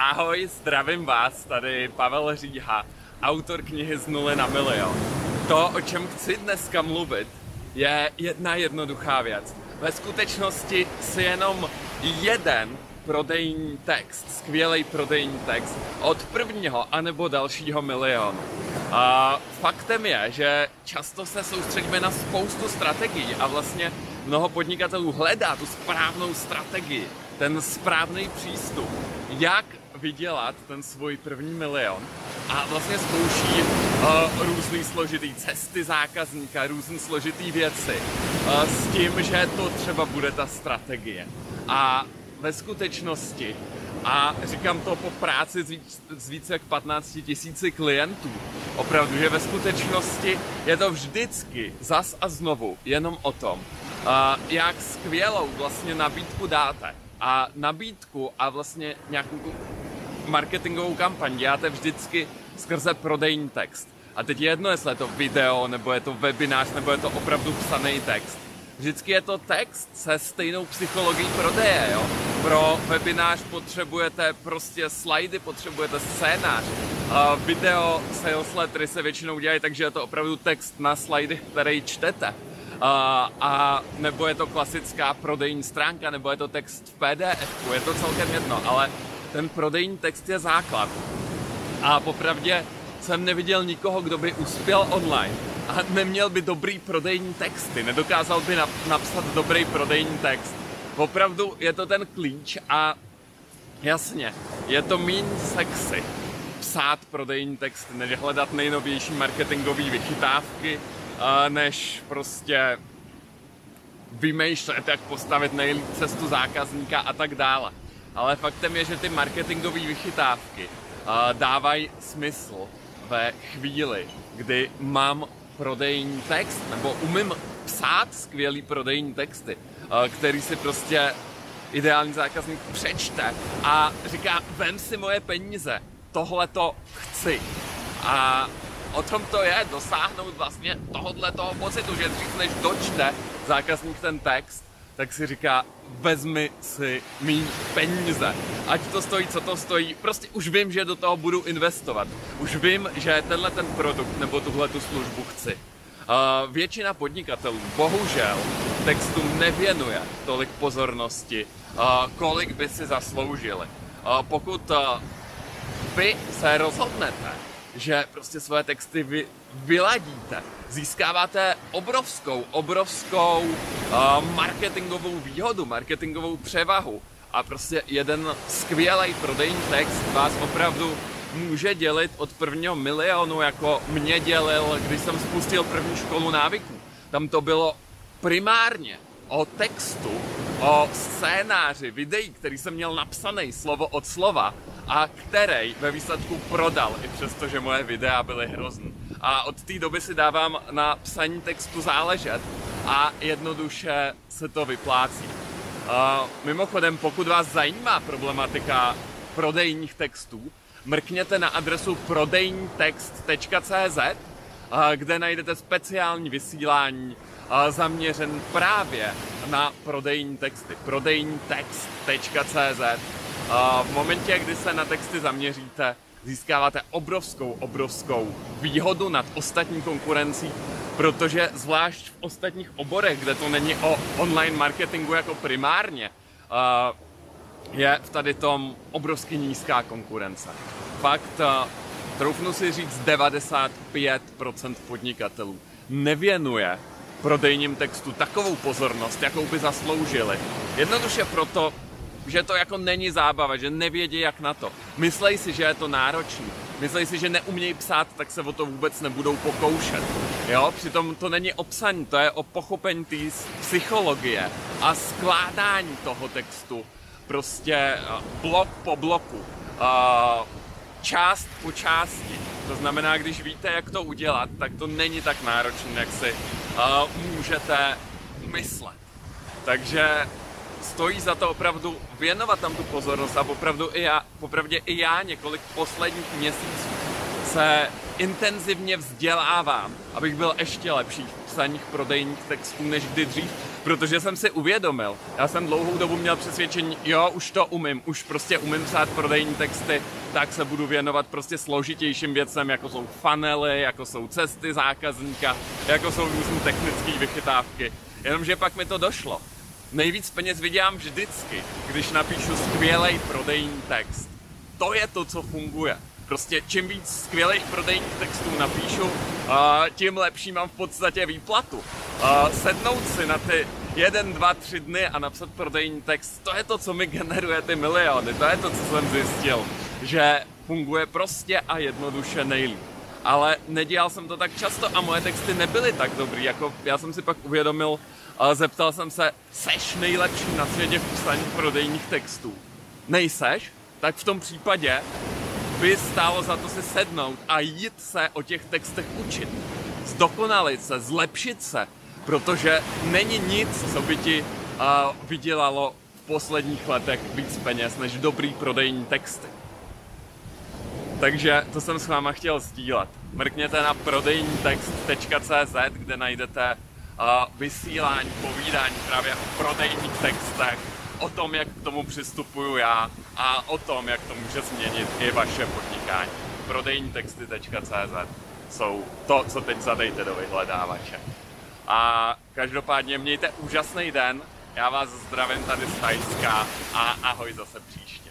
Ahoj, zdravím vás, tady Pavel Říha, autor knihy Z nuly na milion. To, o čem chci dneska mluvit, je jedna jednoduchá věc. Ve skutečnosti si jenom jeden prodejní text, skvělý prodejní text od prvního anebo dalšího milionu. A faktem je, že často se soustředíme na spoustu strategií a vlastně mnoho podnikatelů hledá tu správnou strategii, ten správný přístup, jak vydělat ten svůj první milion a vlastně zkouší uh, různý složitý cesty zákazníka, různé složitý věci uh, s tím, že to třeba bude ta strategie. A ve skutečnosti, a říkám to po práci s, víc, s více jak 15 tisíci klientů, opravdu, že ve skutečnosti je to vždycky zas a znovu jenom o tom, uh, jak skvělou vlastně nabídku dáte. A nabídku a vlastně nějakou marketingovou kampaň děláte vždycky skrze prodejní text. A teď je jedno, jestli je to video, nebo je to webinář, nebo je to opravdu psaný text. Vždycky je to text se stejnou psychologií prodeje, jo. Pro webinář potřebujete prostě slajdy, potřebujete scénář. Uh, video sales lettery se většinou dělají, takže je to opravdu text na slidech, který čtete. Uh, a nebo je to klasická prodejní stránka, nebo je to text v PDF, je to celkem jedno, ale ten prodejní text je základ. A popravdě jsem neviděl nikoho, kdo by uspěl online a neměl by dobrý prodejní texty, nedokázal by napsat dobrý prodejní text. Opravdu je to ten klíč a jasně, je to mín sexy psát prodejní text, než hledat nejnovější marketingové vychytávky, než prostě vymýšlet, jak postavit nejlíp cestu zákazníka a tak dále ale faktem je, že ty marketingové vychytávky dávají smysl ve chvíli, kdy mám prodejní text, nebo umím psát skvělý prodejní texty, který si prostě ideální zákazník přečte a říká, vem si moje peníze, tohle to chci. A o tom to je, dosáhnout vlastně tohohle toho pocitu, že dřív než dočte zákazník ten text, tak si říká, vezmi si mý peníze. Ať to stojí, co to stojí. Prostě už vím, že do toho budu investovat. Už vím, že tenhle ten produkt nebo tuhle tu službu chci. Uh, většina podnikatelů bohužel textu nevěnuje tolik pozornosti, uh, kolik by si zasloužili. Uh, pokud vy se rozhodnete, že prostě své texty vy, vyladíte, získáváte obrovskou, obrovskou uh, marketingovou výhodu, marketingovou převahu a prostě jeden skvělý prodejní text vás opravdu může dělit od prvního milionu, jako mě dělil, když jsem spustil první školu návyků. Tam to bylo primárně o textu, o scénáři, videí, který jsem měl napsaný slovo od slova a který ve výsledku prodal, i přesto, že moje videa byly hrozný. A od té doby si dávám na psaní textu záležet a jednoduše se to vyplácí. Uh, mimochodem, pokud vás zajímá problematika prodejních textů, mrkněte na adresu prodejnítext.cz, kde najdete speciální vysílání zaměřen právě na prodejní texty. prodejnítext.cz V momentě, kdy se na texty zaměříte, získáváte obrovskou, obrovskou výhodu nad ostatní konkurencí, protože zvlášť v ostatních oborech, kde to není o online marketingu jako primárně, je v tady tom obrovsky nízká konkurence. Fakt, troufnu si říct, 95% podnikatelů nevěnuje prodejním textu takovou pozornost, jakou by zasloužili. Jednoduše proto, že to jako není zábava, že nevědí jak na to. Myslej si, že je to náročný. Myslej si, že neumějí psát, tak se o to vůbec nebudou pokoušet. Jo, přitom to není o psaní, to je o pochopení té psychologie a skládání toho textu. Prostě eh, blok po bloku, eh, část po části. To znamená, když víte, jak to udělat, tak to není tak náročné, jak si můžete myslet. Takže stojí za to opravdu věnovat tam tu pozornost a opravdu i já, popravdě i já několik posledních měsíců se intenzivně vzdělávám, abych byl ještě lepší v psaních prodejních textů než kdy dřív, protože jsem si uvědomil, já jsem dlouhou dobu měl přesvědčení, jo, už to umím, už prostě umím psát prodejní texty, tak se budu věnovat prostě složitějším věcem, jako jsou fanely, jako jsou cesty zákazníka, jako jsou různé technické vychytávky. Jenomže pak mi to došlo. Nejvíc peněz vydělám vždycky, když napíšu skvělý prodejní text. To je to, co funguje. Prostě čím víc skvělých prodejních textů napíšu, tím lepší mám v podstatě výplatu. Sednout si na ty jeden, dva, tři dny a napsat prodejní text, to je to, co mi generuje ty miliony. To je to, co jsem zjistil, že funguje prostě a jednoduše nejlíp. Ale nedělal jsem to tak často a moje texty nebyly tak dobrý, jako já jsem si pak uvědomil, zeptal jsem se, seš nejlepší na světě v psaní prodejních textů? Nejseš? Tak v tom případě by stálo za to si sednout a jít se o těch textech učit. Zdokonalit se, zlepšit se, protože není nic, co by ti uh, vydělalo v posledních letech víc peněz než dobrý prodejní texty. Takže to jsem s váma chtěl sdílet. Mrkněte na prodejnítext.cz, kde najdete uh, vysílání, povídání právě o prodejních textech, o tom, jak k tomu přistupuju já a o tom, jak to může změnit i vaše podnikání. Prodejnitexty.cz jsou to, co teď zadejte do vyhledávače. A každopádně mějte úžasný den, já vás zdravím tady z Tajska a ahoj zase příště.